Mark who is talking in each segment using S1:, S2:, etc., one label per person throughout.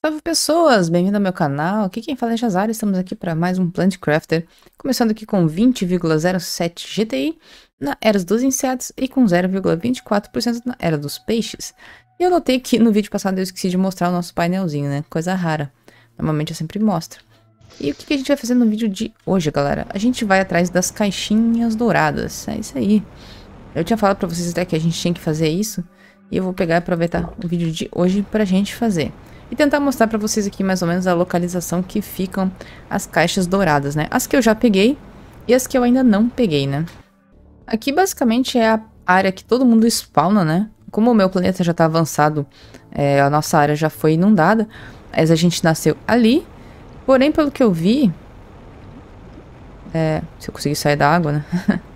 S1: Salve pessoas, bem-vindo ao meu canal, aqui quem fala é Jazar, estamos aqui para mais um Plant Crafter, começando aqui com 20,07 GTI na Era dos Insetos e com 0,24% na Era dos Peixes. E eu notei que no vídeo passado eu esqueci de mostrar o nosso painelzinho, né, coisa rara, normalmente eu sempre mostro. E o que, a gente vai fazer no vídeo de hoje, galera? A gente vai atrás das caixinhas douradas, é isso aí. Eu tinha falado para vocês até que a gente tinha que fazer isso, e eu vou pegar e aproveitar o vídeo de hoje pra gente fazer e tentar mostrar para vocês aqui mais ou menos a localização que ficam as caixas douradas, né? As que eu já peguei e as que eu ainda não peguei, né? Aqui basicamente é a área que todo mundo spawna, né? Como o meu planeta já tá avançado, é, a nossa área já foi inundada, mas a gente nasceu ali. Porém, pelo que eu vi... É, se eu conseguir sair da água, né?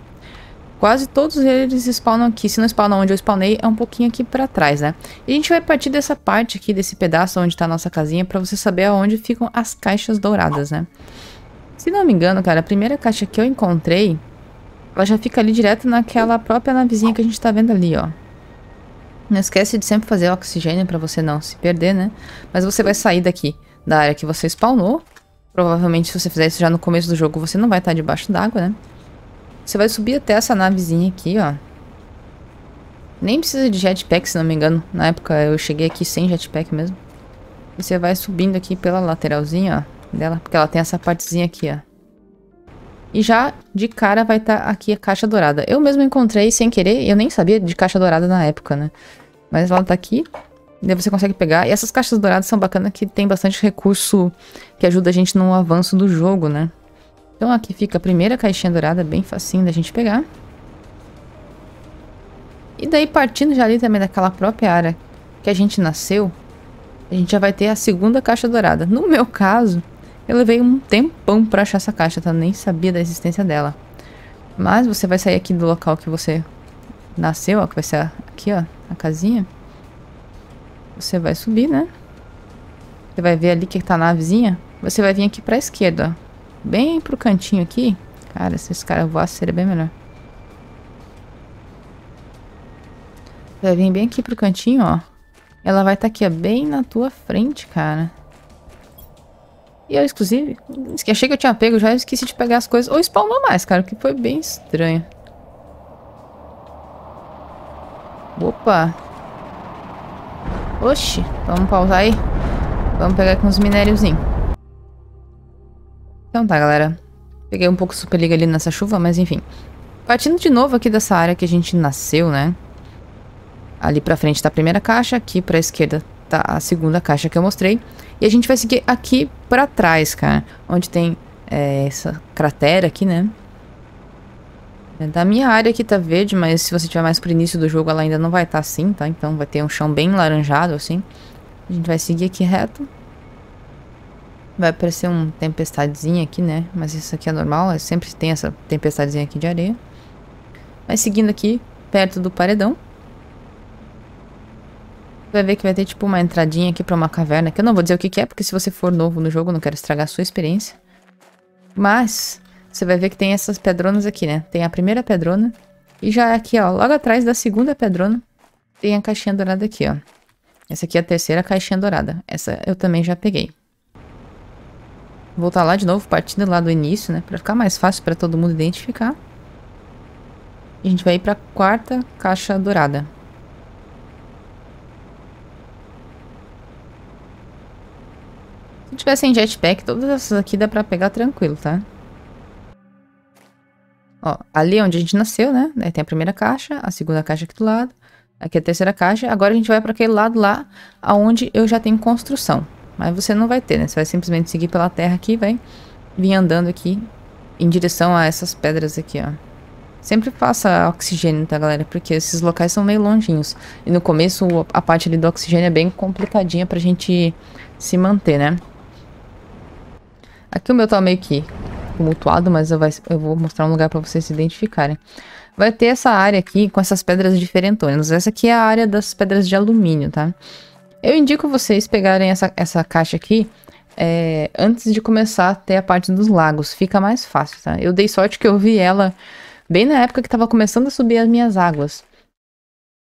S1: Quase todos eles spawnam aqui. Se não spawnam onde eu spawnei, é um pouquinho aqui pra trás, né? E a gente vai partir dessa parte aqui, desse pedaço onde tá a nossa casinha, pra você saber aonde ficam as caixas douradas, né? Se não me engano, cara, a primeira caixa que eu encontrei, ela já fica ali direto naquela própria navezinha que a gente tá vendo ali, ó. Não esquece de sempre fazer oxigênio pra você não se perder, né? Mas você vai sair daqui da área que você spawnou. Provavelmente, se você fizer isso já no começo do jogo, você não vai estar debaixo d'água, né? Você vai subir até essa navezinha aqui, ó. Nem precisa de jetpack, se não me engano. Na época eu cheguei aqui sem jetpack mesmo. E você vai subindo aqui pela lateralzinha, ó, dela. Porque ela tem essa partezinha aqui, ó. E já de cara vai estar tá aqui a caixa dourada. Eu mesmo encontrei sem querer, eu nem sabia de caixa dourada na época, né? Mas ela tá aqui, daí você consegue pegar. E essas caixas douradas são bacanas que tem bastante recurso que ajuda a gente no avanço do jogo, né? Então aqui fica a primeira caixinha dourada, bem facinho da gente pegar. E daí partindo já ali também daquela própria área que a gente nasceu, a gente já vai ter a segunda caixa dourada. No meu caso, eu levei um tempão pra achar essa caixa, tá? Nem sabia da existência dela. Mas você vai sair aqui do local que você nasceu, ó, que vai ser aqui, ó, a casinha. Você vai subir, né? Você vai ver ali que tá a navezinha. Você vai vir aqui pra esquerda, ó bem pro cantinho aqui. Cara, se esse cara voasse seria bem melhor. Vai vir bem aqui pro cantinho, ó. Ela vai estar tá aqui, ó, bem na tua frente, cara. E eu, inclusive, achei que eu tinha pego, já esqueci de pegar as coisas. Ou spawnou mais, cara, que foi bem estranho. Opa. Oxi, vamos pausar aí. Vamos pegar aqui uns minériozinhos. Então tá, galera. Peguei um pouco super liga ali nessa chuva, mas enfim. Partindo de novo aqui dessa área que a gente nasceu, né? Ali pra frente tá a primeira caixa, aqui pra esquerda tá a segunda caixa que eu mostrei. E a gente vai seguir aqui pra trás, cara. Onde tem é, essa cratera aqui, né? Da minha área aqui tá verde, mas se você tiver mais pro início do jogo ela ainda não vai estar tá assim, tá? Então vai ter um chão bem laranjado, assim. A gente vai seguir aqui reto. Vai aparecer uma tempestadezinha aqui, né? Mas isso aqui é normal, é, sempre tem essa tempestadezinha aqui de areia. Mas seguindo aqui, perto do paredão. Vai ver que vai ter tipo uma entradinha aqui pra uma caverna, que eu não vou dizer o que, que é, porque se você for novo no jogo, não quero estragar a sua experiência. Mas, você vai ver que tem essas pedronas aqui, né? Tem a primeira pedrona, e já aqui, ó, logo atrás da segunda pedrona, tem a caixinha dourada aqui, ó. Essa aqui é a terceira caixinha dourada. Essa eu também já peguei voltar lá de novo, partindo lá do início, né? Pra ficar mais fácil pra todo mundo identificar. E a gente vai ir pra quarta caixa dourada. Se tiver sem jetpack, todas essas aqui dá pra pegar tranquilo, tá? Ó, ali onde a gente nasceu, né? Tem a primeira caixa, a segunda caixa aqui do lado. Aqui a terceira caixa. Agora a gente vai para aquele lado lá, aonde eu já tenho construção. Mas você não vai ter, né? Você vai simplesmente seguir pela terra aqui vai vir andando aqui em direção a essas pedras aqui, ó. Sempre faça oxigênio, tá, galera? Porque esses locais são meio longinhos. E no começo, a parte ali do oxigênio é bem complicadinha pra gente se manter, né? Aqui o meu tá meio que tumultuado, mas eu, vai, eu vou mostrar um lugar pra vocês se identificarem. Vai ter essa área aqui com essas pedras diferentonas. Essa aqui é a área das pedras de alumínio, tá? Eu indico vocês pegarem essa, essa caixa aqui é, antes de começar a ter a parte dos lagos. Fica mais fácil, tá? Eu dei sorte que eu vi ela bem na época que tava começando a subir as minhas águas.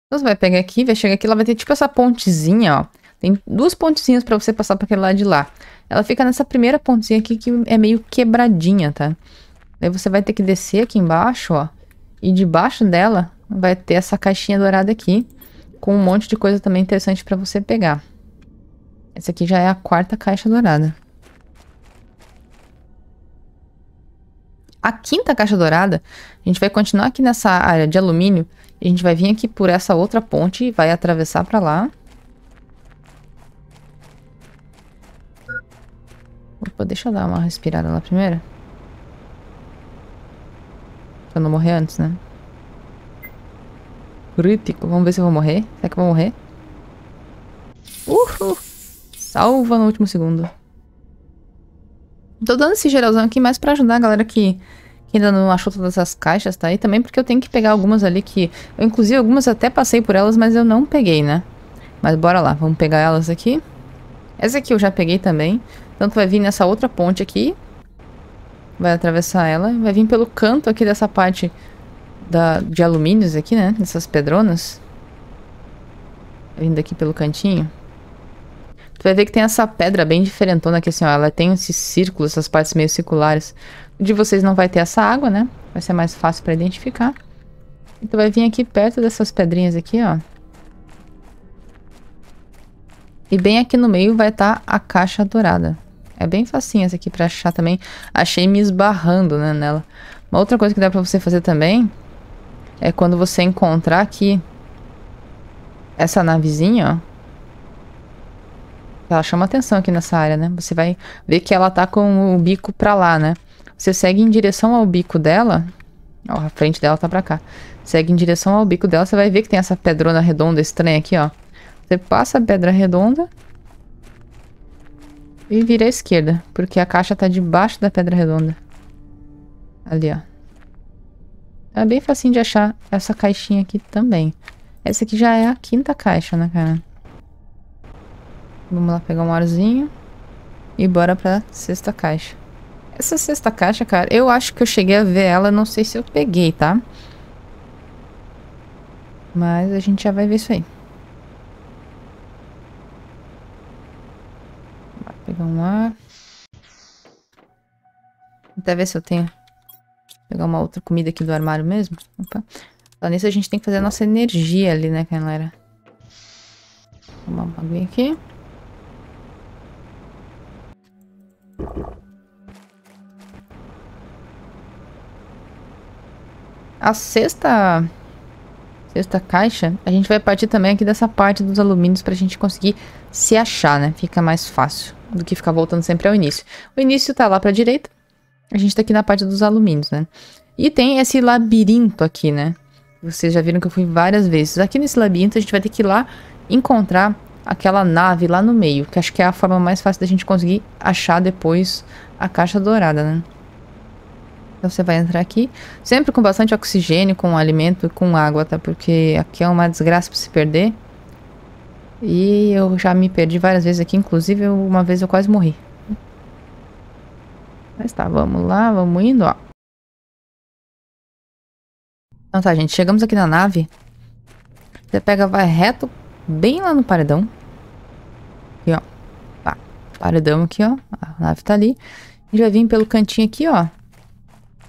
S1: Então você vai pegar aqui, vai chegar aqui, ela vai ter tipo essa pontezinha, ó. Tem duas pontezinhas pra você passar pra aquele lado de lá. Ela fica nessa primeira pontinha aqui que é meio quebradinha, tá? Daí você vai ter que descer aqui embaixo, ó. E debaixo dela vai ter essa caixinha dourada aqui. Com um monte de coisa também interessante pra você pegar. Essa aqui já é a quarta caixa dourada. A quinta caixa dourada, a gente vai continuar aqui nessa área de alumínio. E a gente vai vir aqui por essa outra ponte e vai atravessar pra lá. Opa, deixa eu dar uma respirada lá primeiro. Pra não morrer antes, né? Crítico. Vamos ver se eu vou morrer. Será que eu vou morrer? Uhul! Salva no último segundo. Tô dando esse geralzão aqui mais pra ajudar a galera que, que ainda não achou todas as caixas, tá? E também porque eu tenho que pegar algumas ali que... Eu, inclusive, algumas até passei por elas, mas eu não peguei, né? Mas bora lá, vamos pegar elas aqui. Essa aqui eu já peguei também. Então tu vai vir nessa outra ponte aqui. Vai atravessar ela. Vai vir pelo canto aqui dessa parte da, de alumínios aqui, né? Dessas pedronas. Vindo aqui pelo cantinho. Tu vai ver que tem essa pedra bem diferentona aqui, assim, ó. Ela tem esses círculos, essas partes meio circulares. De vocês não vai ter essa água, né? Vai ser mais fácil pra identificar. E tu vai vir aqui perto dessas pedrinhas aqui, ó. E bem aqui no meio vai estar tá a caixa dourada. É bem facinho essa aqui pra achar também. Achei me esbarrando, né, nela. Uma outra coisa que dá pra você fazer também é quando você encontrar aqui essa navezinha, ó. Ela chama atenção aqui nessa área, né? Você vai ver que ela tá com o bico pra lá, né? Você segue em direção ao bico dela. Ó, a frente dela tá pra cá. Segue em direção ao bico dela, você vai ver que tem essa pedrona redonda estranha aqui, ó. Você passa a pedra redonda e vira à esquerda, porque a caixa tá debaixo da pedra redonda. Ali, ó. É bem facinho de achar essa caixinha aqui também. Essa aqui já é a quinta caixa, né, cara? Vamos lá pegar um arzinho. E bora pra sexta caixa. Essa sexta caixa, cara, eu acho que eu cheguei a ver ela, não sei se eu peguei, tá? Mas a gente já vai ver isso aí. Vou pegar um ar. Até ver se eu tenho Pegar uma outra comida aqui do armário mesmo. Opa. Então, nisso a gente tem que fazer a nossa energia ali, né, galera? Tomar uma aguinha aqui. A sexta... Sexta caixa, a gente vai partir também aqui dessa parte dos alumínios pra gente conseguir se achar, né? Fica mais fácil do que ficar voltando sempre ao início. O início tá lá pra direita, a gente tá aqui na parte dos alumínios, né? E tem esse labirinto aqui, né? Vocês já viram que eu fui várias vezes. Aqui nesse labirinto a gente vai ter que ir lá encontrar aquela nave lá no meio. Que acho que é a forma mais fácil da gente conseguir achar depois a caixa dourada, né? Então você vai entrar aqui, sempre com bastante oxigênio, com alimento e com água, tá? Porque aqui é uma desgraça pra se perder. E eu já me perdi várias vezes aqui, inclusive uma vez eu quase morri. Mas tá, vamos lá, vamos indo, ó. Então tá, gente, chegamos aqui na nave. Você pega, vai reto, bem lá no paredão. Aqui, ó. Tá, paredão aqui, ó. A nave tá ali. A gente vai vir pelo cantinho aqui, ó.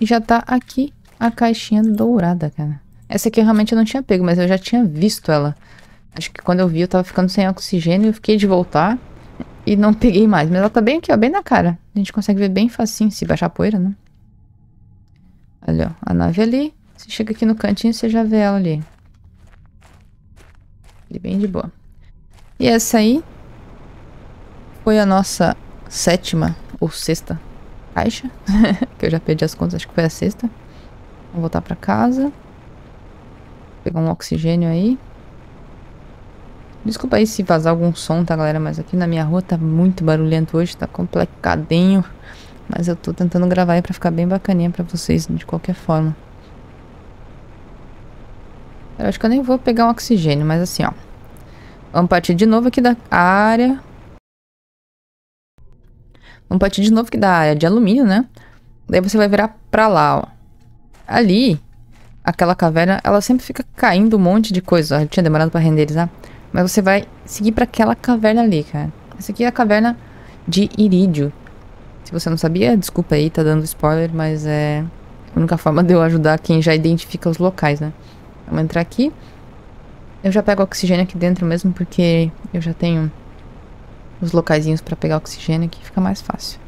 S1: E já tá aqui a caixinha dourada, cara. Essa aqui eu realmente não tinha pego, mas eu já tinha visto ela. Acho que quando eu vi eu tava ficando sem oxigênio, eu fiquei de voltar. E não peguei mais. Mas ela tá bem aqui, ó. Bem na cara. A gente consegue ver bem facinho se baixar a poeira, né? Ali, ó. A nave ali. Você chega aqui no cantinho, você já vê ela ali. Ali bem de boa. E essa aí foi a nossa sétima ou sexta caixa. que eu já perdi as contas, acho que foi a sexta. Vamos voltar pra casa. Pegar um oxigênio aí. Desculpa aí se vazar algum som, tá, galera? Mas aqui na minha rua tá muito barulhento hoje, tá complicadinho. Mas eu tô tentando gravar aí pra ficar bem bacaninha pra vocês, de qualquer forma. Eu acho que eu nem vou pegar um oxigênio, mas assim, ó. Vamos partir de novo aqui da área. Vamos partir de novo aqui da área de alumínio, né? Daí você vai virar pra lá, ó. Ali, aquela caverna, ela sempre fica caindo um monte de coisa. Ó. Tinha demorado pra renderizar. Mas você vai seguir pra aquela caverna ali, cara. Essa aqui é a caverna de Irídio. Se você não sabia, desculpa aí, tá dando spoiler, mas é a única forma de eu ajudar quem já identifica os locais, né? Vamos entrar aqui. Eu já pego oxigênio aqui dentro mesmo, porque eu já tenho os locaizinhos pra pegar oxigênio aqui, fica mais fácil.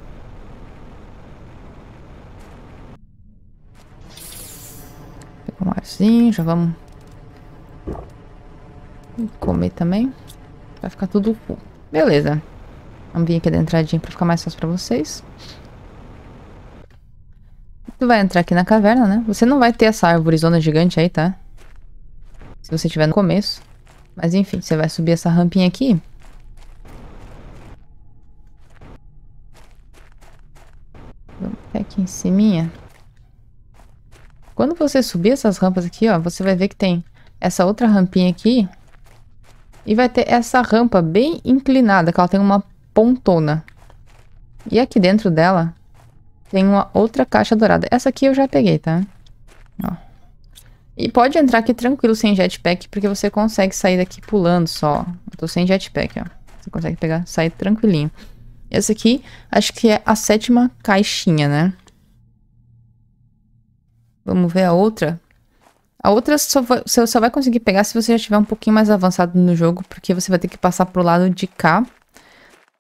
S1: Pegar um arzinho, já vamos comer também. Vai ficar tudo full. Beleza. Vamos vir aqui da entradinha pra ficar mais fácil pra vocês. Tu vai entrar aqui na caverna, né? Você não vai ter essa árvore zona gigante aí, tá? Se você estiver no começo. Mas enfim, você vai subir essa rampinha aqui. Vamos aqui em cima. Quando você subir essas rampas aqui, ó, você vai ver que tem essa outra rampinha aqui. E vai ter essa rampa bem inclinada, que ela tem uma pontona. E aqui dentro dela tem uma outra caixa dourada. Essa aqui eu já peguei, tá? Ó. E pode entrar aqui tranquilo sem jetpack, porque você consegue sair daqui pulando só. Eu tô sem jetpack, ó. Você consegue pegar, sair tranquilinho. Essa aqui, acho que é a sétima caixinha, né? Vamos ver a outra. A outra só vai, você só vai conseguir pegar se você já estiver um pouquinho mais avançado no jogo, porque você vai ter que passar pro lado de cá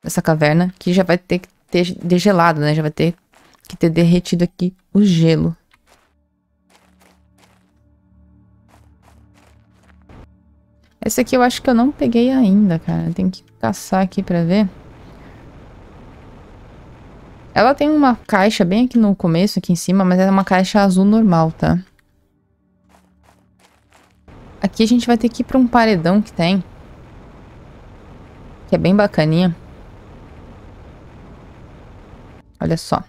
S1: essa caverna, que já vai ter que ter degelado, né? Já vai ter que ter derretido aqui o gelo. Esse aqui eu acho que eu não peguei ainda, cara. Tem que caçar aqui pra ver. Ela tem uma caixa bem aqui no começo, aqui em cima, mas é uma caixa azul normal, tá? Aqui a gente vai ter que ir pra um paredão que tem. Que é bem bacaninha. Olha só.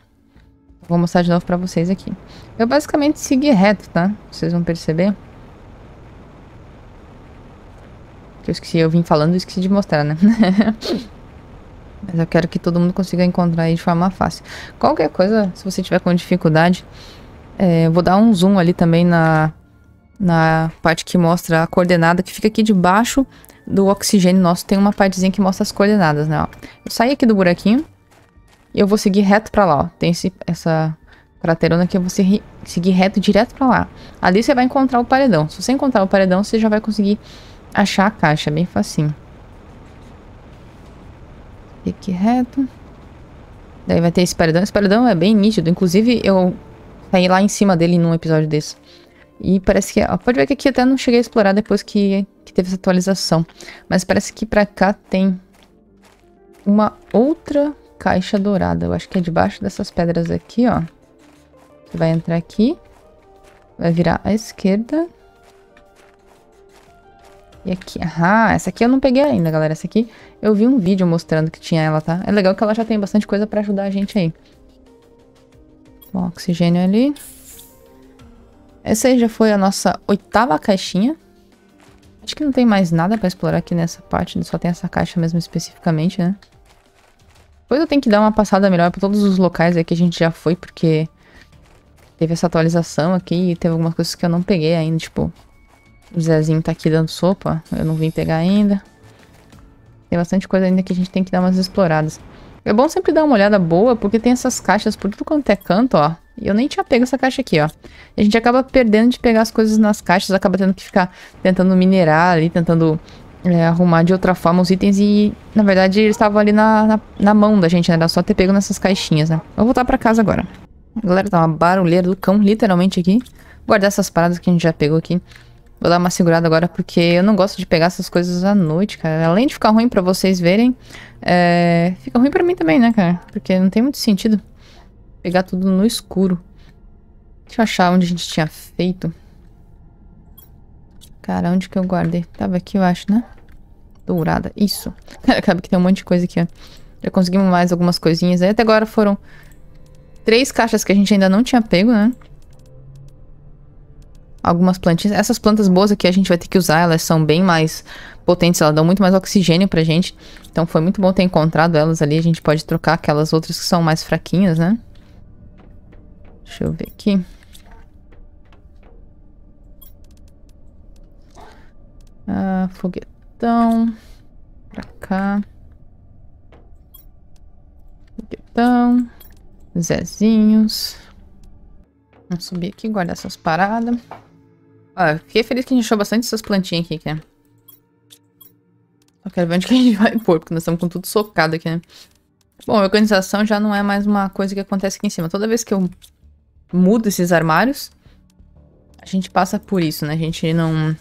S1: Vou mostrar de novo pra vocês aqui. Eu basicamente segui reto, tá? Vocês vão perceber. Que eu esqueci, eu vim falando e esqueci de mostrar, né? Mas eu quero que todo mundo consiga encontrar aí de forma fácil. Qualquer coisa, se você tiver com dificuldade, é, eu vou dar um zoom ali também na, na parte que mostra a coordenada, que fica aqui debaixo do oxigênio nosso. Tem uma partezinha que mostra as coordenadas, né? Ó. Eu saí aqui do buraquinho, e eu vou seguir reto pra lá, ó. Tem esse, essa craterona que eu vou seguir reto direto pra lá. Ali você vai encontrar o paredão. Se você encontrar o paredão, você já vai conseguir achar a caixa. É bem facinho. Aqui reto. Daí vai ter esse paredão. Esse paredão é bem nítido. Inclusive, eu saí lá em cima dele num episódio desse. E parece que... Ó, pode ver que aqui até não cheguei a explorar depois que, que teve essa atualização. Mas parece que pra cá tem uma outra caixa dourada. Eu acho que é debaixo dessas pedras aqui, ó. Você vai entrar aqui. Vai virar à esquerda. E aqui, ah, essa aqui eu não peguei ainda, galera. Essa aqui eu vi um vídeo mostrando que tinha ela, tá? É legal que ela já tem bastante coisa pra ajudar a gente aí. Bom, oxigênio ali. Essa aí já foi a nossa oitava caixinha. Acho que não tem mais nada pra explorar aqui nessa parte. Só tem essa caixa mesmo especificamente, né? Depois eu tenho que dar uma passada melhor pra todos os locais aí que a gente já foi, porque teve essa atualização aqui e teve algumas coisas que eu não peguei ainda, tipo... O Zezinho tá aqui dando sopa, eu não vim pegar ainda. Tem bastante coisa ainda que a gente tem que dar umas exploradas. É bom sempre dar uma olhada boa, porque tem essas caixas por tudo quanto é canto, ó. Eu nem tinha pego essa caixa aqui, ó. A gente acaba perdendo de pegar as coisas nas caixas, acaba tendo que ficar tentando minerar ali, tentando é, arrumar de outra forma os itens e, na verdade, eles estavam ali na, na, na, mão da gente, né? Era só ter pego nessas caixinhas, né? Vou voltar pra casa agora. Galera, tá uma barulheira do cão, literalmente, aqui. Guardar essas paradas que a gente já pegou aqui. Vou dar uma segurada agora, porque eu não gosto de pegar essas coisas à noite, cara. Além de ficar ruim pra vocês verem, é... fica ruim pra mim também, né, cara? Porque não tem muito sentido pegar tudo no escuro. Deixa eu achar onde a gente tinha feito. Cara, onde que eu guardei? Tava aqui, eu acho, né? Dourada. Isso. Acaba que tem um monte de coisa aqui, ó. Já conseguimos mais algumas coisinhas. Aí até agora foram três caixas que a gente ainda não tinha pego, né? Algumas plantinhas. Essas plantas boas aqui a gente vai ter que usar. Elas são bem mais potentes. Elas dão muito mais oxigênio pra gente. Então foi muito bom ter encontrado elas ali. A gente pode trocar aquelas outras que são mais fraquinhas, né? Deixa eu ver aqui. Ah. Foguetão. Pra cá. Foguetão. Zezinhos. Vamos subir aqui, guardar essas paradas. Ó, fiquei feliz que a gente achou bastante essas plantinhas aqui, né? Só quero ver onde que a gente vai pôr, porque nós estamos com tudo socado aqui, né? Bom, a organização já não é mais uma coisa que acontece aqui em cima. Toda vez que eu mudo esses armários, a gente passa por isso, né? A gente não...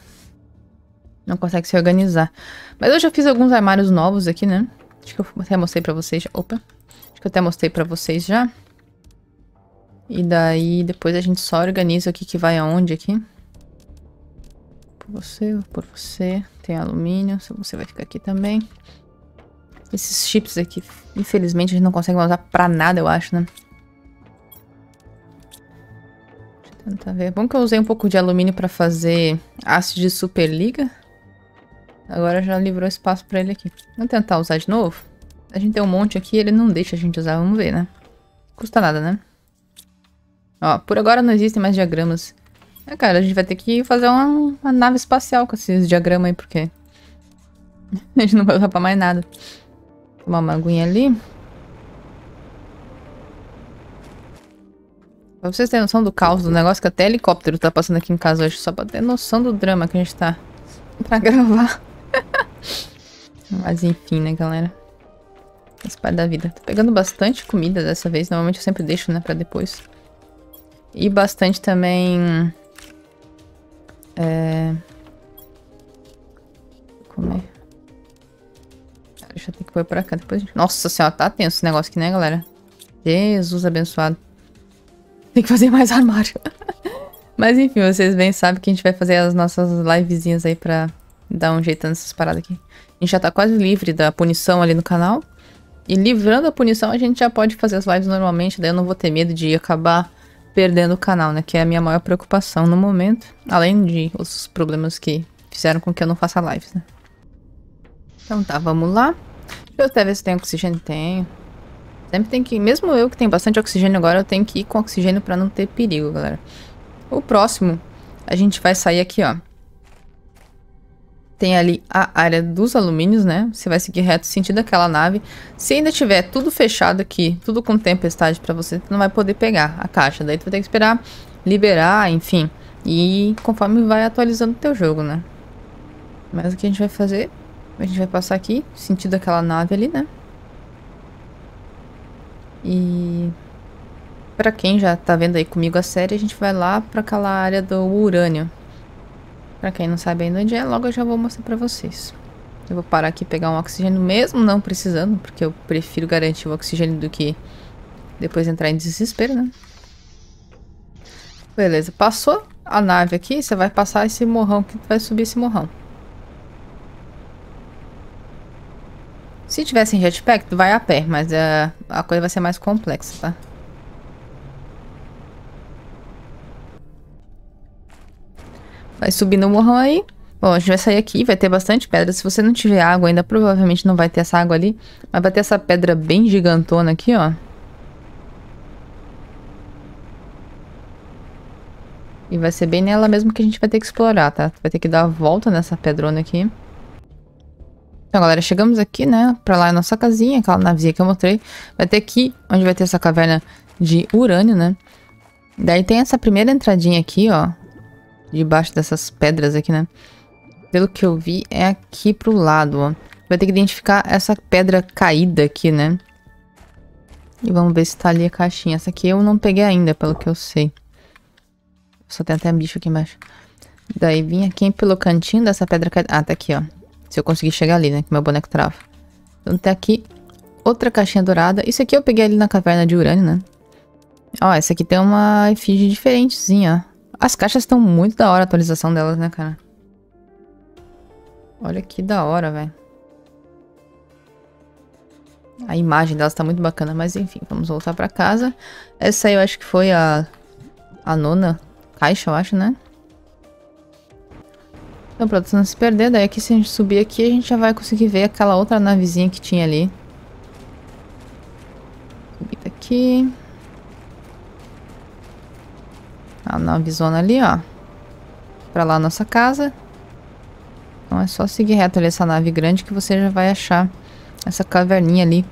S1: Não consegue se organizar. Mas eu já fiz alguns armários novos aqui, né? Acho que eu até mostrei pra vocês já. Opa! Acho que eu até mostrei pra vocês já. E daí, depois a gente só organiza o que, que vai aonde aqui. Por você, por você. Tem alumínio, você vai ficar aqui também. Esses chips aqui, infelizmente, a gente não consegue usar pra nada, eu acho, né? Tentar ver. Bom que eu usei um pouco de alumínio pra fazer aço de superliga. Agora já livrou espaço pra ele aqui. Vamos tentar usar de novo? A gente tem um monte aqui ele não deixa a gente usar. Vamos ver, né? Custa nada, né? Ó, por agora não existem mais diagramas. É, cara, a gente vai ter que fazer uma, uma nave espacial com esses diagramas aí, porque... a gente não vai usar pra mais nada. Tomar uma aguinha ali. Pra vocês terem noção do caos do negócio, que até helicóptero tá passando aqui em casa hoje, só pra ter noção do drama que a gente tá pra gravar. Mas enfim, né, galera? Faz parte da vida. Tô pegando bastante comida dessa vez. Normalmente eu sempre deixo, né, pra depois. E bastante também... É... Comer. Deixa eu ter que pôr pra cá depois. Nossa senhora, tá tenso esse negócio aqui, né, galera? Jesus abençoado. Tem que fazer mais armário. Mas enfim, vocês bem sabem que a gente vai fazer as nossas livezinhas aí pra dar um jeito nessas paradas aqui. A gente já tá quase livre da punição ali no canal. E livrando a punição, a gente já pode fazer as lives normalmente, daí eu não vou ter medo de acabar perdendo o canal, né? Que é a minha maior preocupação no momento. Além de outros problemas que fizeram com que eu não faça lives, né? Então tá, vamos lá. Deixa eu até ver se tem oxigênio. Tenho. Sempre tem que... Mesmo eu que tenho bastante oxigênio agora, eu tenho que ir com oxigênio pra não ter perigo, galera. O próximo, a gente vai sair aqui, ó. Tem ali a área dos alumínios, né? Você vai seguir reto sentido aquela nave. Se ainda tiver tudo fechado aqui, tudo com tempestade pra você, você não vai poder pegar a caixa. Daí tu vai ter que esperar liberar, enfim. E conforme vai atualizando o teu jogo, né? Mas o que a gente vai fazer? A gente vai passar aqui, sentido aquela nave ali, né? E... Pra quem já tá vendo aí comigo a série, a gente vai lá pra aquela área do urânio. Pra quem não sabe ainda onde é, logo eu já vou mostrar pra vocês. Eu vou parar aqui e pegar um oxigênio mesmo não precisando, porque eu prefiro garantir o oxigênio do que depois entrar em desespero, né? Beleza, passou a nave aqui, você vai passar esse morrão que vai subir esse morrão. Se tivesse em jetpack, vai a pé, mas uh, a coisa vai ser mais complexa, tá? Vai subir no morrão aí. Bom, a gente vai sair aqui, vai ter bastante pedra. Se você não tiver água ainda, provavelmente não vai ter essa água ali. Mas vai ter essa pedra bem gigantona aqui, ó. E vai ser bem nela mesmo que a gente vai ter que explorar, tá? Vai ter que dar a volta nessa pedrona aqui. Então, galera, chegamos aqui, né? Pra lá é a nossa casinha, aquela navezinha que eu mostrei. Vai ter aqui, onde vai ter essa caverna de urânio, né? Daí tem essa primeira entradinha aqui, ó debaixo dessas pedras aqui, né? Pelo que eu vi, é aqui pro lado, ó. Vai ter que identificar essa pedra caída aqui, né? E vamos ver se tá ali a caixinha. Essa aqui eu não peguei ainda, pelo que eu sei. Só tem até bicho aqui embaixo. Daí vim aqui pelo cantinho dessa pedra caída. Ah, tá aqui, ó. Se eu conseguir chegar ali, né? Que meu boneco trava. Então tem aqui outra caixinha dourada. Isso aqui eu peguei ali na caverna de urânio, né? Ó, essa aqui tem uma efígie diferentezinha, ó. As caixas estão muito da hora a atualização delas, né, cara? Olha que da hora, velho. A imagem delas tá muito bacana, mas enfim, vamos voltar pra casa. Essa aí eu acho que foi a, a nona caixa, eu acho, né? Então pronto, não se perder, daí aqui se a gente subir aqui, a gente já vai conseguir ver aquela outra navezinha que tinha ali. Subir daqui. A navezona ali, ó. Pra lá a nossa casa. Então é só seguir reto ali essa nave grande que você já vai achar essa caverninha ali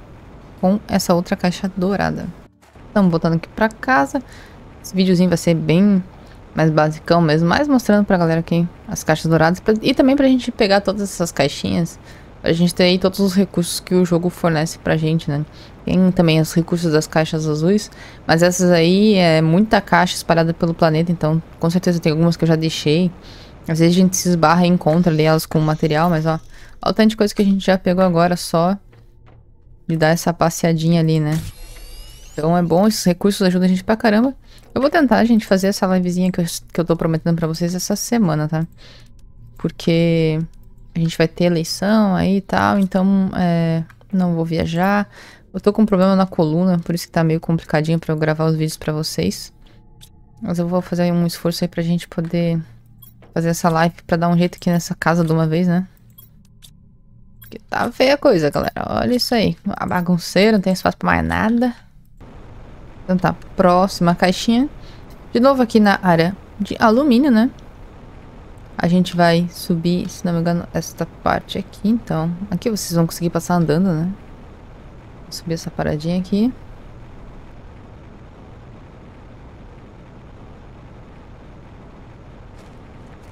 S1: com essa outra caixa dourada. Estamos voltando aqui pra casa. Esse videozinho vai ser bem mais basicão mesmo, mais mostrando pra galera aqui as caixas douradas pra, e também pra gente pegar todas essas caixinhas, pra gente ter aí todos os recursos que o jogo fornece pra gente, né? Tem também os recursos das caixas azuis, mas essas aí é muita caixa espalhada pelo planeta, então com certeza tem algumas que eu já deixei. Às vezes a gente se esbarra e encontra ali elas com material, mas ó, olha o tanto de coisa que a gente já pegou agora só de dar essa passeadinha ali, né? Então é bom, esses recursos ajudam a gente pra caramba. Eu vou tentar, gente, fazer essa livezinha que eu, que eu tô prometendo pra vocês essa semana, tá? Porque a gente vai ter eleição aí e tal, então é, não vou viajar. Eu tô com um problema na coluna, por isso que tá meio complicadinho pra eu gravar os vídeos pra vocês. Mas eu vou fazer um esforço aí pra gente poder fazer essa live pra dar um jeito aqui nessa casa de uma vez, né? Porque tá feia a coisa, galera. Olha isso aí. A bagunceira, não tem espaço pra mais nada. Então tá, próxima caixinha. De novo aqui na área de alumínio, né? A gente vai subir, se não me engano, esta parte aqui, então. Aqui vocês vão conseguir passar andando, né? Vou subir essa paradinha aqui.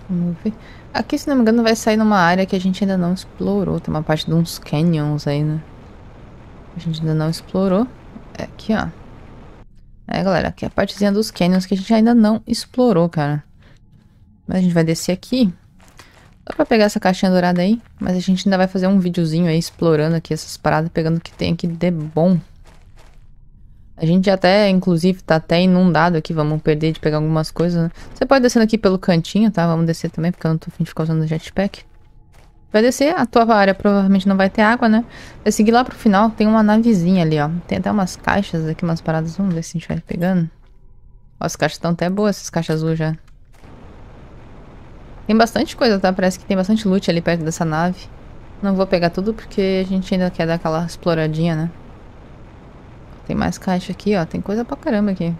S1: Vamos ver. Aqui, se não me engano, vai sair numa área que a gente ainda não explorou. Tem uma parte de uns canyons aí, né? A gente ainda não explorou. É aqui, ó. É, galera, aqui é a partezinha dos canyons que a gente ainda não explorou, cara. Mas a gente vai descer aqui. Dá pra pegar essa caixinha dourada aí. Mas a gente ainda vai fazer um videozinho aí explorando aqui essas paradas, pegando o que tem aqui de bom. A gente até, inclusive, tá até inundado aqui. Vamos perder de pegar algumas coisas, né? Você pode descendo aqui pelo cantinho, tá? Vamos descer também, porque eu não tô afim de ficar usando jetpack. Vai descer, a tua área provavelmente não vai ter água, né? Vai seguir lá pro final, tem uma navezinha ali, ó. Tem até umas caixas aqui, umas paradas. Vamos ver se a gente vai pegando. Ó, as caixas estão até boas, essas caixas azuis já. Tem bastante coisa, tá? Parece que tem bastante loot ali perto dessa nave. Não vou pegar tudo porque a gente ainda quer dar aquela exploradinha, né? Tem mais caixa aqui, ó. Tem coisa pra caramba aqui.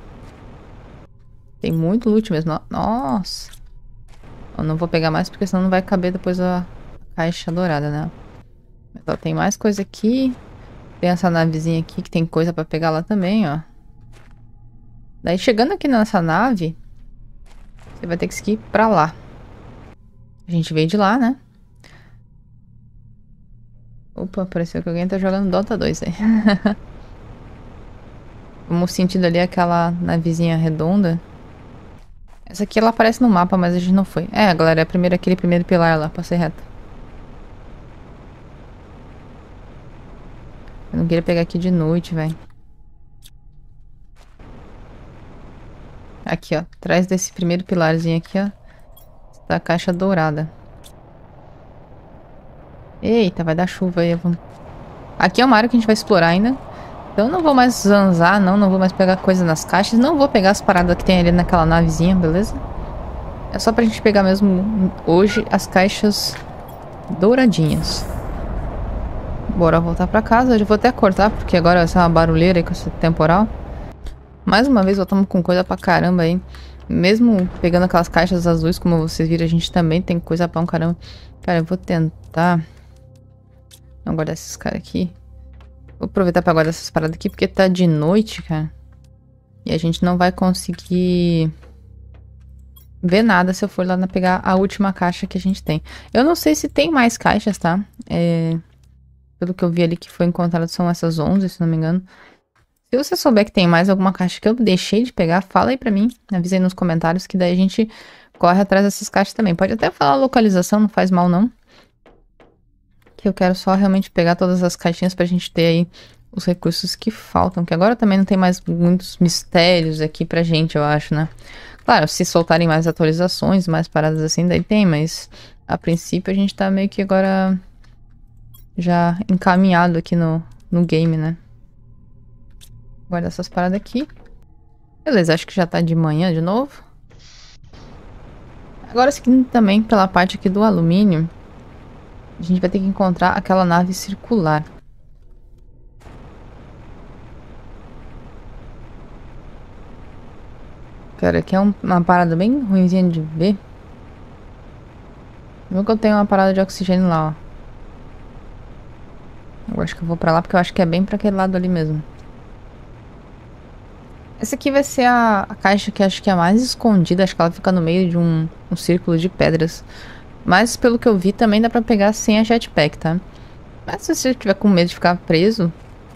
S1: Tem muito loot mesmo. Nossa. Eu não vou pegar mais porque senão não vai caber depois a caixa dourada, né? Mas, ó, tem mais coisa aqui. Tem essa navezinha aqui que tem coisa pra pegar lá também, ó. Daí chegando aqui nessa nave, você vai ter que seguir pra lá. A gente veio de lá, né? Opa, pareceu que alguém tá jogando Dota 2 aí. Vamos sentindo ali aquela navezinha redonda. Essa aqui ela aparece no mapa, mas a gente não foi. É, galera, é primeiro aquele primeiro pilar lá, passei reto. Eu não queria pegar aqui de noite, velho. Aqui, ó. Atrás desse primeiro pilarzinho aqui, ó. Está a caixa dourada. Eita, vai dar chuva aí. Aqui é uma área que a gente vai explorar ainda. Então não vou mais zanzar, não. Não vou mais pegar coisa nas caixas. Não vou pegar as paradas que tem ali naquela navezinha, beleza? É só pra gente pegar mesmo hoje as caixas douradinhas. Bora voltar pra casa. Eu vou até cortar, porque agora vai ser uma barulheira aí com esse temporal. Mais uma vez voltamos com coisa pra caramba aí. Mesmo pegando aquelas caixas azuis, como vocês viram, a gente também tem coisa pra um caramba. Cara, eu vou tentar... Não guardar esses caras aqui. Vou aproveitar pra guardar essas paradas aqui, porque tá de noite, cara. E a gente não vai conseguir ver nada se eu for lá pegar a última caixa que a gente tem. Eu não sei se tem mais caixas, tá? É... Pelo que eu vi ali que foi encontrado são essas 11, se não me engano. Se você souber que tem mais alguma caixa que eu deixei de pegar, fala aí pra mim. Avisa aí nos comentários que daí a gente corre atrás dessas caixas também. Pode até falar localização, não faz mal não. Que eu quero só realmente pegar todas as caixinhas pra gente ter aí os recursos que faltam. Que agora também não tem mais muitos mistérios aqui pra gente, eu acho, né? Claro, se soltarem mais atualizações, mais paradas assim, daí tem, mas a princípio a gente tá meio que agora já encaminhado aqui no, no game, né? Guarda essas paradas aqui. Beleza, acho que já tá de manhã de novo. Agora seguindo também pela parte aqui do alumínio, a gente vai ter que encontrar aquela nave circular. Cara, aqui é um, uma parada bem ruimzinha de ver. Viu que eu tenho uma parada de oxigênio lá, ó. Eu acho que eu vou pra lá porque eu acho que é bem pra aquele lado ali mesmo. Essa aqui vai ser a, a, caixa que acho que é a mais escondida. Acho que ela fica no meio de um, um círculo de pedras. Mas pelo que eu vi também dá pra pegar sem a jetpack, tá? Mas se você tiver com medo de ficar preso,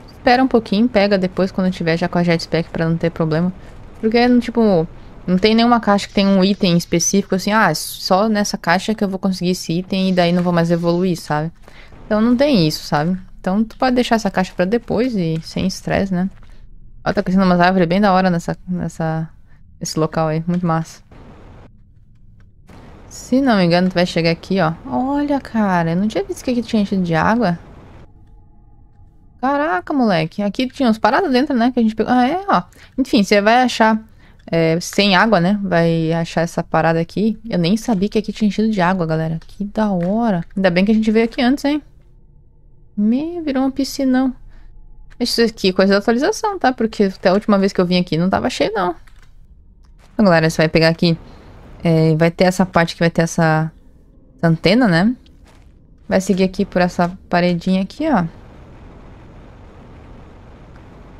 S1: espera um pouquinho, pega depois quando tiver já com a jetpack pra não ter problema. Porque, tipo, não tem nenhuma caixa que tem um item específico assim, ah, só nessa caixa que eu vou conseguir esse item e daí não vou mais evoluir, sabe? Então não tem isso, sabe? Então tu pode deixar essa caixa pra depois e sem estresse, né? Ó, tá crescendo umas árvores bem da hora nessa, nessa, nesse local aí, muito massa. Se não me engano, tu vai chegar aqui, ó. Olha, cara, eu não tinha visto que aqui tinha enchido de água. Caraca, moleque. Aqui tinha uns paradas dentro, né? Que a gente pegou. Ah, é, ó. Enfim, você vai achar é, sem água, né? Vai achar essa parada aqui. Eu nem sabia que aqui tinha enchido de água, galera. Que da hora. Ainda bem que a gente veio aqui antes, hein? Me virou uma piscinão. Isso aqui é coisa da atualização, tá? Porque até a última vez que eu vim aqui não tava cheio, não. Então, galera, você vai pegar aqui. É, vai ter essa parte que vai ter essa, essa antena, né? Vai seguir aqui por essa paredinha aqui, ó.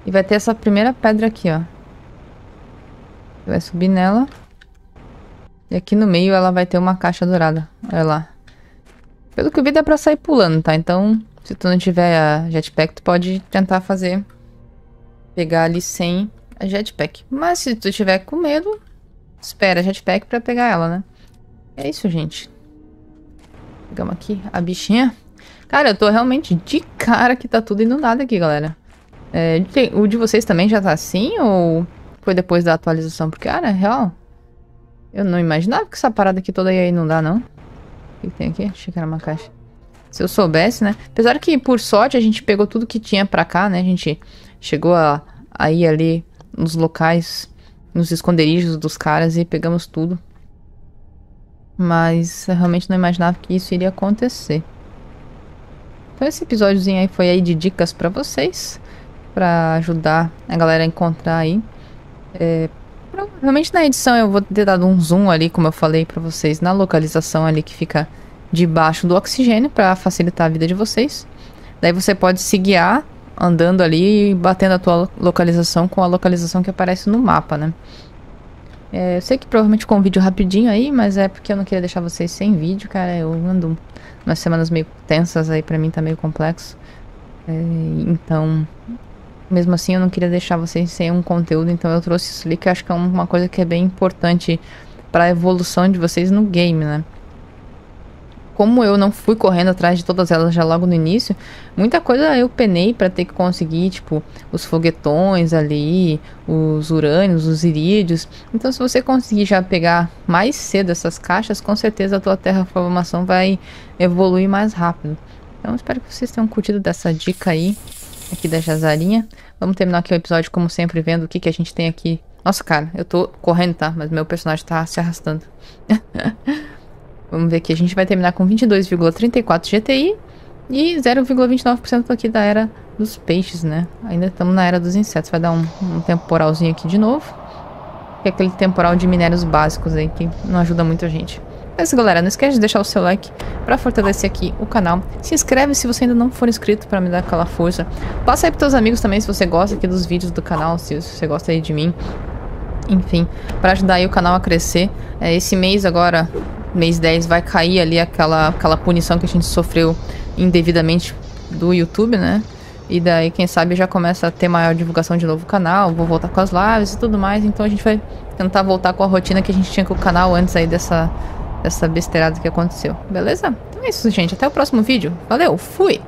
S1: E vai ter essa primeira pedra aqui, ó. Vai subir nela. E aqui no meio ela vai ter uma caixa dourada. Olha lá. Pelo que eu vi dá pra sair pulando, tá? Então, se tu não tiver a jetpack, tu pode tentar fazer... Pegar ali sem a jetpack. Mas se tu tiver com medo, espera a jetpack pra pegar ela, né? É isso, gente. Pegamos aqui a bichinha. Cara, eu tô realmente de cara que tá tudo inundado aqui, galera. É, o de vocês também já tá assim ou foi depois da atualização? Porque, cara, real, eu não imaginava que essa parada aqui toda ia inundar, não. O que tem aqui? Achei que era uma caixa. Se eu soubesse, né? Apesar que, por sorte, a gente pegou tudo que tinha pra cá, né? A gente chegou a, a ir ali nos locais, nos esconderijos dos caras e pegamos tudo. Mas eu realmente não imaginava que isso iria acontecer. Então esse episódiozinho aí foi aí de dicas pra vocês. Pra ajudar a galera a encontrar aí. É, provavelmente na edição eu vou ter dado um zoom ali, como eu falei pra vocês, na localização ali que fica debaixo do oxigênio para facilitar a vida de vocês. Daí você pode se guiar andando ali e batendo a tua localização com a localização que aparece no mapa, né? É, eu sei que provavelmente com um vídeo rapidinho aí, mas é porque eu não queria deixar vocês sem vídeo, cara. Eu ando umas semanas meio tensas aí, pra mim tá meio complexo. É, então, mesmo assim eu não queria deixar vocês sem um conteúdo, então eu trouxe isso ali que acho que é uma coisa que é bem importante para a evolução de vocês no game, né? Como eu não fui correndo atrás de todas elas já logo no início, muita coisa eu penei para ter que conseguir, tipo, os foguetões ali, os urânios, os irídios. Então, se você conseguir já pegar mais cedo essas caixas, com certeza a tua terraformação vai evoluir mais rápido. Então, espero que vocês tenham curtido dessa dica aí, aqui da Jazarinha. Vamos terminar aqui o episódio, como sempre, vendo o que, que a gente tem aqui. Nossa, cara, eu tô correndo, tá? Mas meu personagem tá se arrastando. Vamos ver aqui, a gente vai terminar com 22,34 GTI e 0,29% aqui da era dos peixes, né? Ainda estamos na era dos insetos, vai dar um, um temporalzinho aqui de novo. Que é aquele temporal de minérios básicos aí, que não ajuda muito a gente. Mas galera, não esquece de deixar o seu like para fortalecer aqui o canal. Se inscreve se você ainda não for inscrito para me dar aquela força. Passa aí pros teus amigos também se você gosta aqui dos vídeos do canal, se você gosta aí de mim. Enfim, para ajudar aí o canal a crescer. É, esse mês agora, mês 10 vai cair ali aquela, aquela punição que a gente sofreu indevidamente do YouTube, né? E daí, quem sabe, já começa a ter maior divulgação de novo o canal, vou voltar com as lives e tudo mais. Então a gente vai tentar voltar com a rotina que a gente tinha com o canal antes aí dessa, dessa besteirada que aconteceu. Beleza? Então é isso, gente. Até o próximo vídeo. Valeu, fui!